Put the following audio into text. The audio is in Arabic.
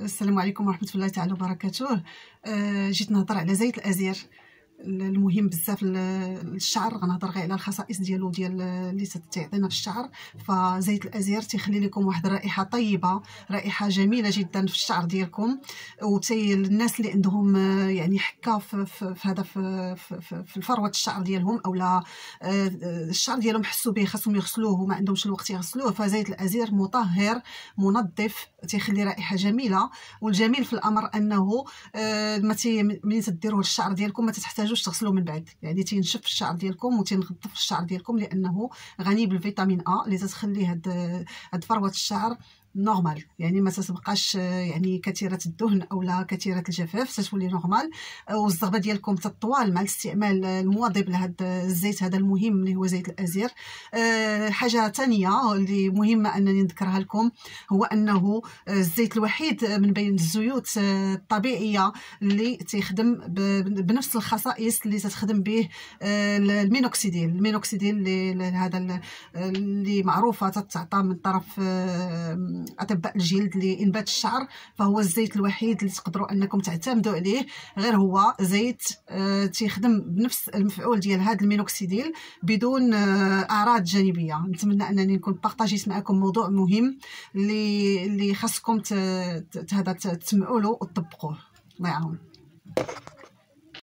السلام عليكم ورحمة الله تعالى وبركاته. آه، جيت نهضر على زيت الأزير. المهم بزاف للشعر غنهضر غير على الخصائص ديالو ديال اللي تيعطينا في الشعر. فزيت الأزير تيخلي لكم واحد الرائحه طيبة رائحة جميلة جدا في الشعر ديالكم. وتي الناس اللي عندهم يعني حكة في, في, في هذا في, في, في الفروة الشعر ديالهم اولا آه، الشعر ديالهم حسوا به خاصهم يغسلوه وما عندهمش الوقت يغسلوه. فزيت الأزير مطهر منظف تيخلي رائحة جميلة والجميل في الأمر أنه آه، ما ملي تديروه للشعر ديالكم ما تحتاج تحتاجوش تغسلوه من بعد. يعني تينشف الشعر ديالكم وتنظف الشعر ديالكم لأنه غني بالفيتامين ا اللي تتخلي هاد هاد فروة الشعر normal يعني ما تتبقاش يعني كثيرة الدهن أو لا كثيرة الجفاف تتولي normal والزغبة ديالكم تطوال مع الاستعمال المواظب لهذا الزيت هذا المهم اللي هو زيت الأزير. أه حاجة ثانية اللي مهمه أنني نذكرها لكم هو أنه الزيت الوحيد من بين الزيوت الطبيعية اللي تيخدم بنفس الخصائص اللي تتخدم به المينوكسيديل المينوكسيديل اللي هذا اللي معروفة تتعطى من طرف أطباء الجلد لانبات الشعر فهو الزيت الوحيد اللي تقدروا أنكم تعتمدوا عليه غير هو زيت آه تيخدم بنفس المفعول ديال هذا المينوكسيديل بدون آه أعراض جانبية. نتمنى أنني نكون بارطاجيت معكم موضوع مهم اللي اللي خاصكم هذا تسمعوا له وتطبقوه. الله يعاون.